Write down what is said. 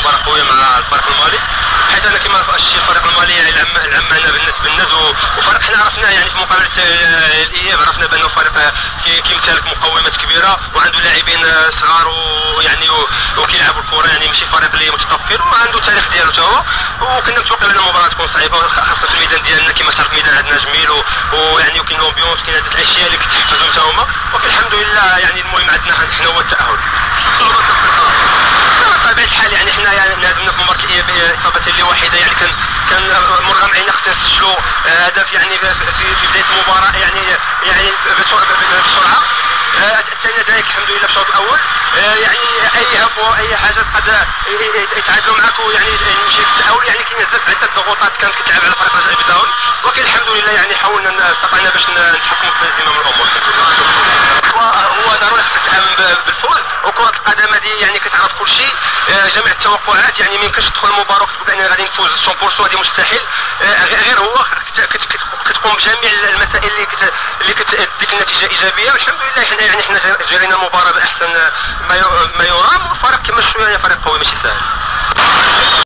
مباراه قويه مع الفريق المالي. حيث أنا كما الشيء الفريق المالي العم العم معنا بالنسبة للناس وفرق حنا عرفنا يعني في مقابلة آه، الإياب عرفنا بأنه فريق كيمتلك مقومات كبيرة وعنده لاعبين آه، صغار ويعني وكيلعبوا الكره يعني ماشي فريق اللي متطفل وعنده تاريخ ديالو تا هو. وكنا متوقعين أن المباراة تكون صعيبة خاصة في الميدان ديالنا كما تعرف الميدان عندنا جميل ويعني وكاين لومبيونس كاين هذه الأشياء اللي كتحفزهم تا هما. ولكن الحمد لله يعني المهم عندنا حنا هو التاهل بطبيعه الحال يعني حنا يعني نادمنا في مباراه الاياب اصابه اللي واحدة يعني كان كان مرغم علينا نسجلوا هدف يعني في في بداية المباراة يعني يعني بسرعة الثاني ذلك الحمد لله الشوط الأول. يعني أي هفوه اي حاجة قد يتعادلوا معك ويعني يمشي في التأول. يعني كاين بزاف عدة ضغوطات كانت كتلعب على فريق البداون ولكن الحمد لله يعني حاولنا استطعنا باش اللي يعني كتعرف كل شيء آه، جميع التوقعات يعني ما يمكنش تدخل المباراة وكتقول أنا غادي نفوز 100% هذه مستحيل. آه، غير هو كتقوم بجميع المسائل اللي كت اللي كتديك النتيجة إيجابية والحمد لله حنا يعني حنا جرينا المباراة بأحسن آه، ما يرام والفريق كما شفنا يعني فريق قوي ماشي سهل.